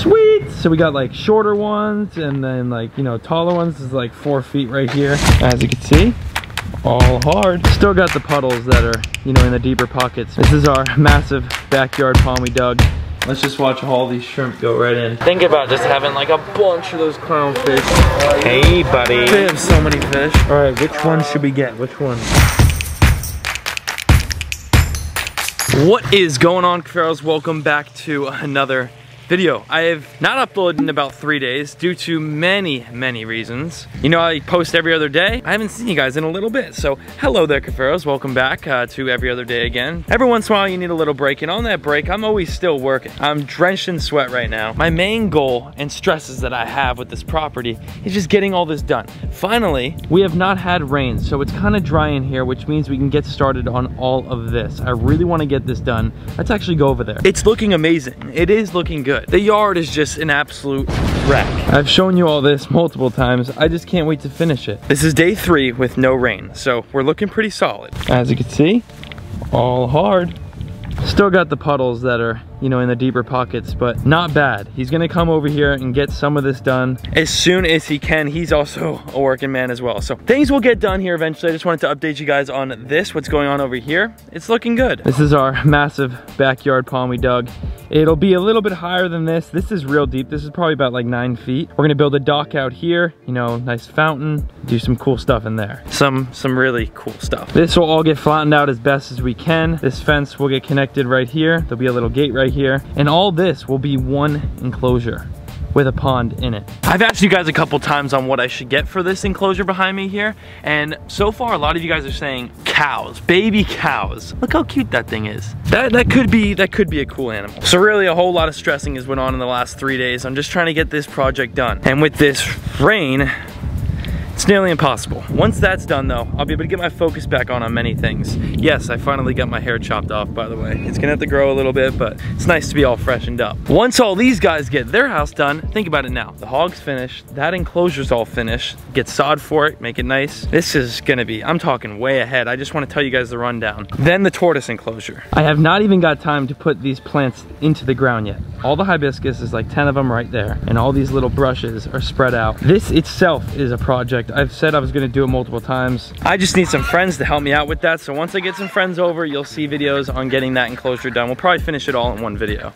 Sweet! So we got like shorter ones and then like, you know, taller ones is like four feet right here. As you can see, all hard. Still got the puddles that are, you know, in the deeper pockets. This is our massive backyard pond we dug. Let's just watch all these shrimp go right in. Think about just having like a bunch of those clownfish. Hey, buddy. They have so many fish. All right, which one should we get? Which one? What is going on, Cuffaros? Welcome back to another video. I have not uploaded in about three days due to many, many reasons. You know, I post every other day. I haven't seen you guys in a little bit. So hello there, Cuffaros. Welcome back uh, to every other day again. Every once in a while, you need a little break. And on that break, I'm always still working. I'm drenched in sweat right now. My main goal and stresses that I have with this property is just getting all this done. Finally, we have not had rain, so it's kind of dry in here, which means we can get started on all of this. I really want to get this done. Let's actually go over there. It's looking amazing. It is looking good good. The yard is just an absolute wreck. I've shown you all this multiple times. I just can't wait to finish it. This is day three with no rain, so we're looking pretty solid. As you can see, all hard. Still got the puddles that are, you know, in the deeper pockets, but not bad. He's gonna come over here and get some of this done as soon as he can. He's also a working man as well. So things will get done here eventually. I just wanted to update you guys on this, what's going on over here. It's looking good. This is our massive backyard pond we dug. It'll be a little bit higher than this. This is real deep. This is probably about like nine feet. We're gonna build a dock out here, you know, nice fountain, do some cool stuff in there. Some, some really cool stuff. This will all get flattened out as best as we can. This fence will get connected right here. There'll be a little gate right here. And all this will be one enclosure with a pond in it. I've asked you guys a couple times on what I should get for this enclosure behind me here, and so far a lot of you guys are saying cows, baby cows. Look how cute that thing is. That, that could be that could be a cool animal. So really a whole lot of stressing has went on in the last three days. I'm just trying to get this project done. And with this rain, it's nearly impossible. Once that's done though, I'll be able to get my focus back on on many things. Yes, I finally got my hair chopped off by the way. It's gonna have to grow a little bit, but it's nice to be all freshened up. Once all these guys get their house done, think about it now. The hog's finished, that enclosure's all finished, get sod for it, make it nice. This is gonna be, I'm talking way ahead. I just wanna tell you guys the rundown. Then the tortoise enclosure. I have not even got time to put these plants into the ground yet. All the hibiscus is like 10 of them right there, and all these little brushes are spread out. This itself is a project I've said I was gonna do it multiple times. I just need some friends to help me out with that. So once I get some friends over, you'll see videos on getting that enclosure done. We'll probably finish it all in one video.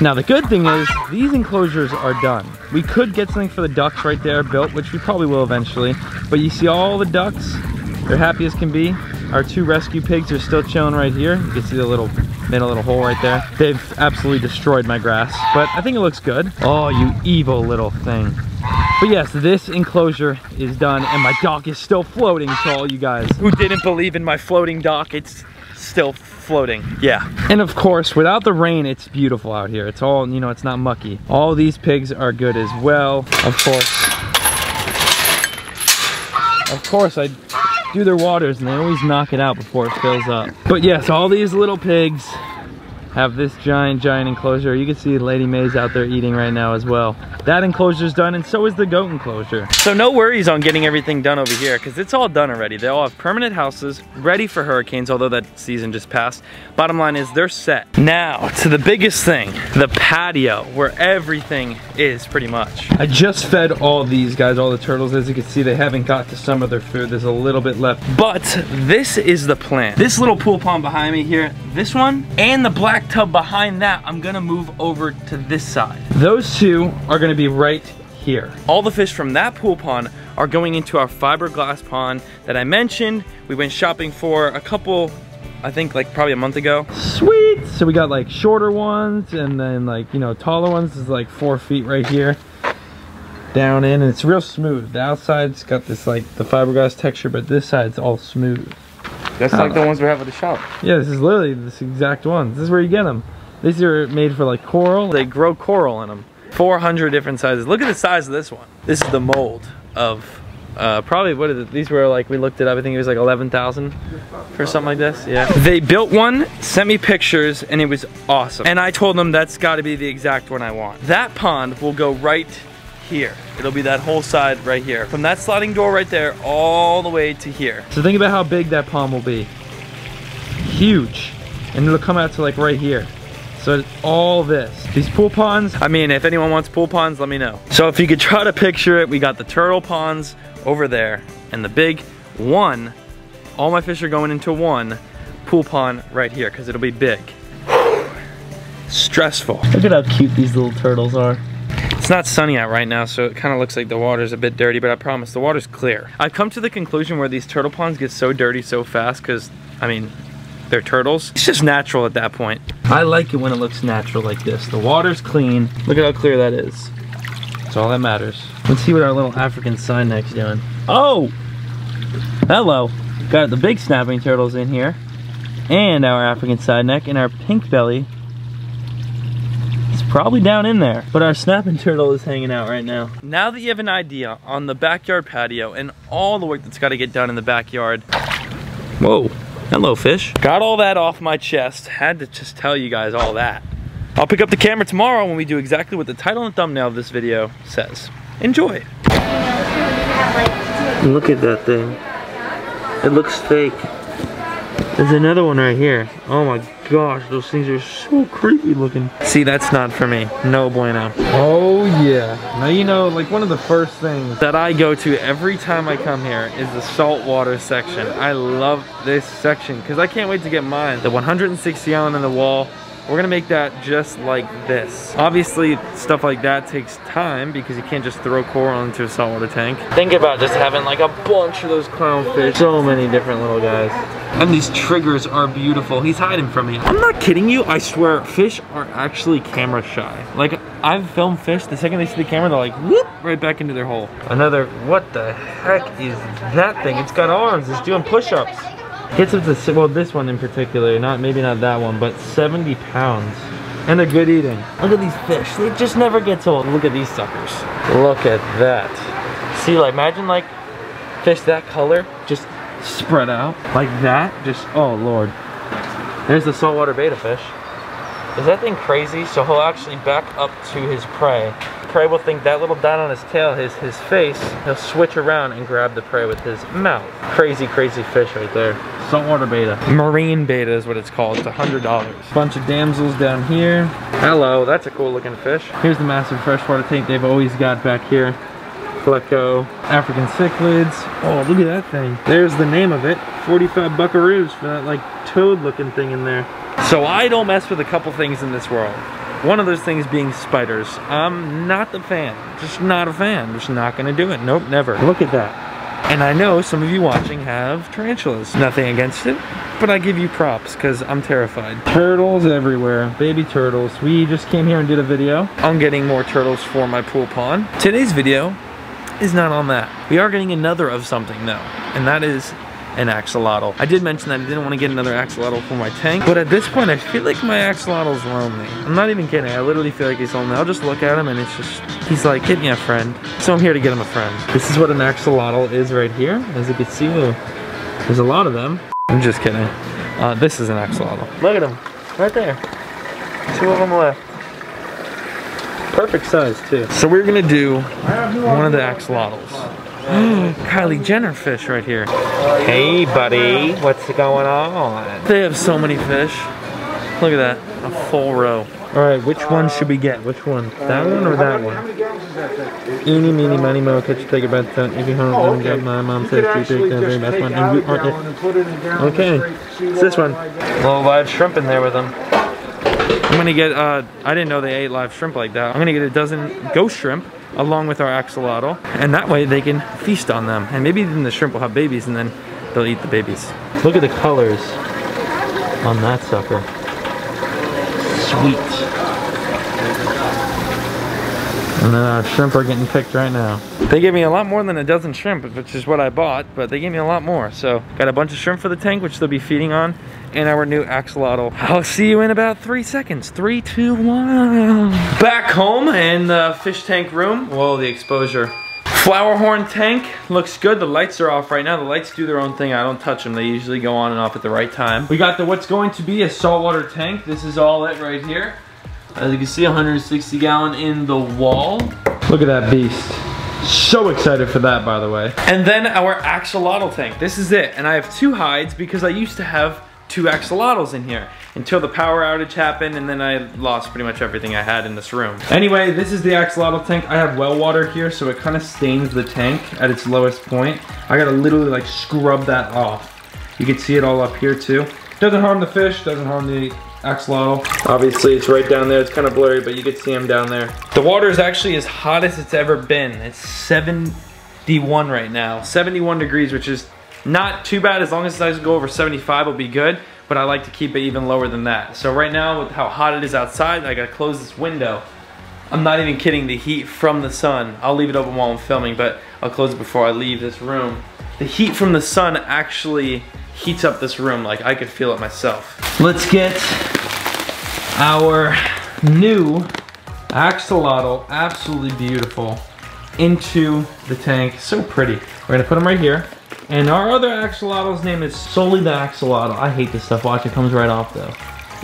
Now the good thing is these enclosures are done. We could get something for the ducks right there built, which we probably will eventually. But you see all the ducks, they're happy as can be. Our two rescue pigs are still chilling right here. You can see the little, made a little hole right there. They've absolutely destroyed my grass, but I think it looks good. Oh, you evil little thing. But yes, this enclosure is done and my dock is still floating to all you guys who didn't believe in my floating dock. It's still floating, yeah. And of course, without the rain, it's beautiful out here. It's all, you know, it's not mucky. All these pigs are good as well, of course. Of course, I do their waters and they always knock it out before it fills up. But yes, all these little pigs have this giant, giant enclosure. You can see Lady May's out there eating right now as well. That enclosure's done and so is the goat enclosure. So no worries on getting everything done over here because it's all done already. They all have permanent houses ready for hurricanes, although that season just passed. Bottom line is they're set. Now to the biggest thing, the patio where everything is pretty much. I just fed all these guys, all the turtles. As you can see, they haven't got to some of their food. There's a little bit left, but this is the plan. This little pool pond behind me here, this one and the black tub behind that, I'm gonna move over to this side. Those two are gonna be right here. All the fish from that pool pond are going into our fiberglass pond that I mentioned. We went shopping for a couple, I think like probably a month ago. Sweet! So we got like shorter ones and then like, you know, taller ones is like four feet right here down in and it's real smooth. The outside's got this like the fiberglass texture, but this side's all smooth. That's like the ones we have at the shop. Yeah, this is literally this exact one. This is where you get them. These are made for like coral. They grow coral in them. 400 different sizes. Look at the size of this one. This is the mold of uh, probably what is it? These were like we looked it up. I think it was like 11,000 for something like this. Yeah. They built one, sent me pictures, and it was awesome. And I told them that's got to be the exact one I want. That pond will go right here. It'll be that whole side right here. From that sliding door right there all the way to here. So think about how big that pond will be. Huge. And it'll come out to like right here. So all this. These pool ponds, I mean, if anyone wants pool ponds, let me know. So if you could try to picture it, we got the turtle ponds over there and the big one, all my fish are going into one pool pond right here because it'll be big. Stressful. Look at how cute these little turtles are. It's not sunny out right now, so it kind of looks like the water's a bit dirty, but I promise the water's clear. I've come to the conclusion where these turtle ponds get so dirty so fast because, I mean, they're turtles. It's just natural at that point. I like it when it looks natural like this. The water's clean. Look at how clear that is. That's all that matters. Let's see what our little African side neck's doing. Oh! Hello. Got the big snapping turtles in here. And our African side neck and our pink belly it's probably down in there, but our snapping turtle is hanging out right now. Now that you have an idea on the backyard patio and all the work that's got to get done in the backyard, whoa, hello fish. Got all that off my chest, had to just tell you guys all that. I'll pick up the camera tomorrow when we do exactly what the title and thumbnail of this video says. Enjoy. Look at that thing. It looks fake. There's another one right here. Oh my gosh, those things are so creepy looking. See, that's not for me. No bueno. Oh yeah. Now you know, like one of the first things that I go to every time I come here is the saltwater section. I love this section because I can't wait to get mine. The 160 gallon in the wall, we're gonna make that just like this. Obviously, stuff like that takes time because you can't just throw coral into a saltwater tank. Think about just having like a bunch of those clownfish. So many different little guys. And these triggers are beautiful. He's hiding from me. I'm not kidding you. I swear, fish are actually camera shy. Like, I've filmed fish, the second they see the camera, they're like, whoop, right back into their hole. Another, what the heck is that thing? It's got arms, it's doing push-ups. Gets up to, well, this one in particular, not maybe not that one, but 70 pounds. And they're good eating. Look at these fish, they just never get old. Look at these suckers. Look at that. See, like, imagine like fish that color, just spread out like that. Just, oh Lord. There's the saltwater betta fish. Is that thing crazy? So he'll actually back up to his prey. Prey will think that little dot on his tail, his, his face, he'll switch around and grab the prey with his mouth. Crazy, crazy fish right there. Saltwater betta. Marine betta is what it's called. It's a $100. Bunch of damsels down here. Hello, that's a cool looking fish. Here's the massive freshwater tank they've always got back here. Pleco, African cichlids. Oh, look at that thing. There's the name of it. 45 buckaroos for that like toad looking thing in there. So I don't mess with a couple things in this world. One of those things being spiders. I'm not the fan. Just not a fan. Just not gonna do it. Nope, never. Look at that. And I know some of you watching have tarantulas. Nothing against it, but I give you props because I'm terrified. Turtles everywhere, baby turtles. We just came here and did a video on getting more turtles for my pool pond. Today's video is not on that. We are getting another of something though, and that is an axolotl. I did mention that I didn't want to get another axolotl for my tank, but at this point I feel like my axolotl's lonely. I'm not even kidding, I literally feel like he's lonely. I'll just look at him and it's just, he's like, get me a friend. So I'm here to get him a friend. This is what an axolotl is right here. As you can see, there's a lot of them. I'm just kidding. Uh, this is an axolotl. Look at him, right there. Two of them left. Perfect size too. So we're gonna do one of the axolotls. Kylie Jenner fish right here. Hey, buddy. What's going on? They have so many fish. Look at that, a full row. All right, which one should we get? Which one? That one or that one? Eeny, meeny, miny, mo, catch a take a bad tent. If you hunt, let me get my mom says three big, the very best one, and you are it. Okay, it's this one. Little live shrimp in there with them. I'm gonna get, uh, I didn't know they ate live shrimp like that. I'm gonna get a dozen ghost shrimp along with our axolotl. And that way they can feast on them. And maybe then the shrimp will have babies and then they'll eat the babies. Look at the colors on that sucker. Sweet. And then our shrimp are getting picked right now. They gave me a lot more than a dozen shrimp, which is what I bought, but they gave me a lot more. So got a bunch of shrimp for the tank, which they'll be feeding on, and our new axolotl. I'll see you in about three seconds. Three, two, one. Back home in the fish tank room. Whoa, the exposure. Flower horn tank looks good. The lights are off right now. The lights do their own thing. I don't touch them. They usually go on and off at the right time. We got the what's going to be a saltwater tank. This is all it right here. As you can see, 160 gallon in the wall. Look at that beast. So excited for that, by the way. And then our axolotl tank. This is it. And I have two hides because I used to have two axolotls in here until the power outage happened and then I lost pretty much everything I had in this room. Anyway, this is the axolotl tank. I have well water here so it kind of stains the tank at its lowest point. I gotta literally like scrub that off. You can see it all up here too. Doesn't harm the fish, doesn't harm the axolotl. Obviously it's right down there, it's kind of blurry, but you can see them down there. The water is actually as hot as it's ever been. It's 71 right now, 71 degrees, which is not too bad. As long as it doesn't go over 75, it'll be good. But I like to keep it even lower than that. So right now, with how hot it is outside, I gotta close this window. I'm not even kidding, the heat from the sun. I'll leave it open while I'm filming, but I'll close it before I leave this room. The heat from the sun actually heats up this room. Like I could feel it myself. Let's get our new axolotl, absolutely beautiful, into the tank. So pretty. We're gonna put them right here. And our other axolotl's name is solely the Axolotl. I hate this stuff. Watch, it comes right off though.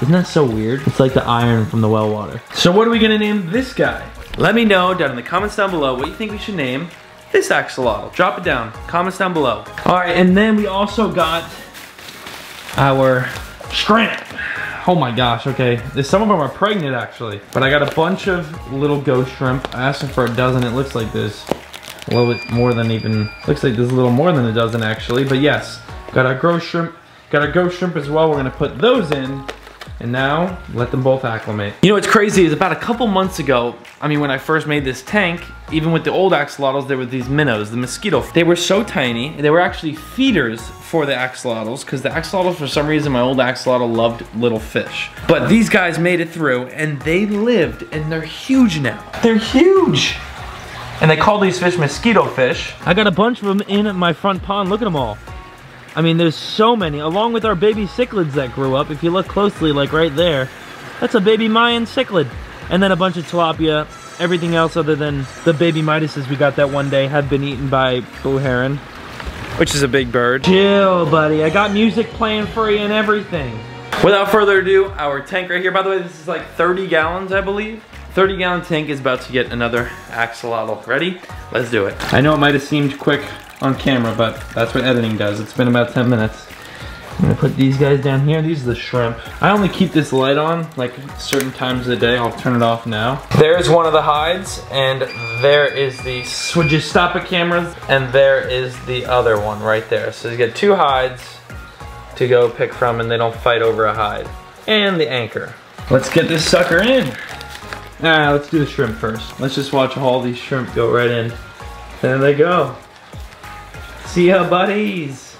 Isn't that so weird? It's like the iron from the well water. So what are we gonna name this guy? Let me know down in the comments down below what you think we should name this axolotl. Drop it down, comments down below. All right, and then we also got our shrimp. Oh my gosh, okay. Some of them are pregnant actually. But I got a bunch of little ghost shrimp. I asked them for a dozen, it looks like this a little bit more than even, looks like there's a little more than a dozen actually, but yes, got our ghost shrimp, got our ghost shrimp as well. We're gonna put those in and now let them both acclimate. You know what's crazy is about a couple months ago, I mean when I first made this tank, even with the old axolotls, there were these minnows, the mosquito. They were so tiny, they were actually feeders for the axolotls because the axolotls, for some reason, my old axolotl loved little fish. But these guys made it through and they lived and they're huge now. They're huge. And they call these fish mosquito fish. I got a bunch of them in my front pond. Look at them all. I mean, there's so many, along with our baby cichlids that grew up. If you look closely, like right there, that's a baby Mayan cichlid. And then a bunch of tilapia. Everything else other than the baby Midases we got that one day have been eaten by blue heron. Which is a big bird. Chill, buddy. I got music playing for you and everything. Without further ado, our tank right here. By the way, this is like 30 gallons, I believe. 30 gallon tank is about to get another axolotl. Ready? Let's do it. I know it might have seemed quick on camera, but that's what editing does. It's been about 10 minutes. I'm gonna put these guys down here. These are the shrimp. I only keep this light on like certain times of the day. I'll turn it off now. There's one of the hides and there is the Switch-Stoppa cameras and there is the other one right there. So you get two hides to go pick from and they don't fight over a hide. And the anchor. Let's get this sucker in. Ah, let's do the shrimp first. Let's just watch all these shrimp go right in. There they go. See ya, buddies.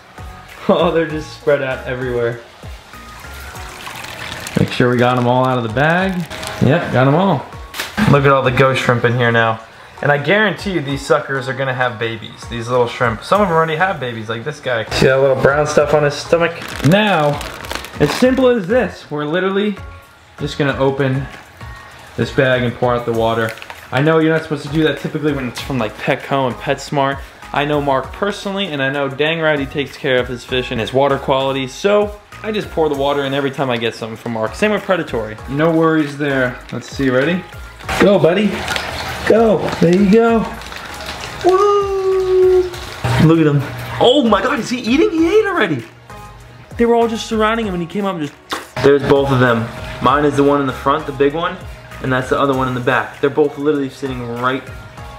Oh, they're just spread out everywhere. Make sure we got them all out of the bag. Yep, got them all. Look at all the ghost shrimp in here now. And I guarantee you these suckers are gonna have babies, these little shrimp. Some of them already have babies, like this guy. See that little brown stuff on his stomach? Now, as simple as this, we're literally just gonna open this bag and pour out the water. I know you're not supposed to do that typically when it's from like Petco and PetSmart. I know Mark personally and I know dang right he takes care of his fish and his water quality. So I just pour the water in every time I get something from Mark. Same with Predatory. No worries there. Let's see, ready? Go buddy, go. There you go. Woo! Look at him. Oh my God, is he eating? He ate already. They were all just surrounding him and he came up and just, there's both of them. Mine is the one in the front, the big one and that's the other one in the back. They're both literally sitting right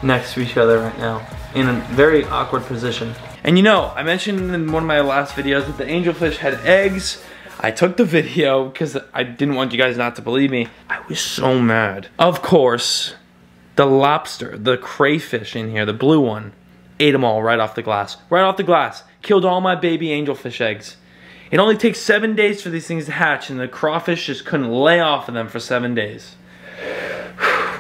next to each other right now in a very awkward position. And you know, I mentioned in one of my last videos that the angelfish had eggs. I took the video because I didn't want you guys not to believe me. I was so mad. Of course, the lobster, the crayfish in here, the blue one, ate them all right off the glass. Right off the glass. Killed all my baby angelfish eggs. It only takes seven days for these things to hatch and the crawfish just couldn't lay off of them for seven days.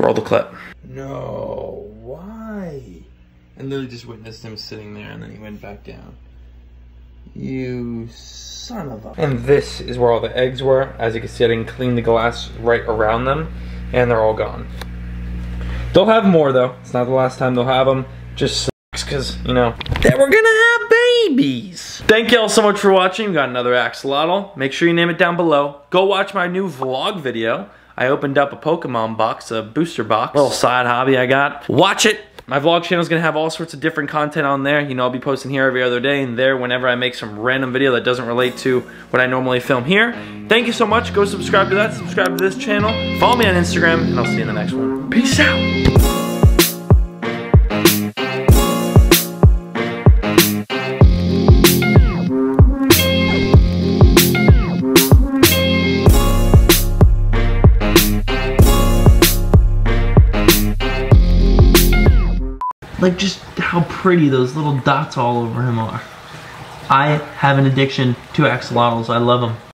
Roll the clip. No, why? And literally just witnessed him sitting there and then he went back down. You son of a... And this is where all the eggs were. As you can see, I didn't clean the glass right around them and they're all gone. They'll have more though. It's not the last time they'll have them. Just sucks because, you know, that we're gonna have babies. Thank y'all so much for watching. We got another axolotl. Make sure you name it down below. Go watch my new vlog video. I opened up a Pokemon box, a booster box, a little side hobby I got. Watch it, My vlog channel is gonna have all sorts of different content on there. You know, I'll be posting here every other day and there whenever I make some random video that doesn't relate to what I normally film here. Thank you so much. Go subscribe to that, subscribe to this channel, follow me on Instagram, and I'll see you in the next one. Peace out. Like just how pretty those little dots all over him are. I have an addiction to axolotls. I love them.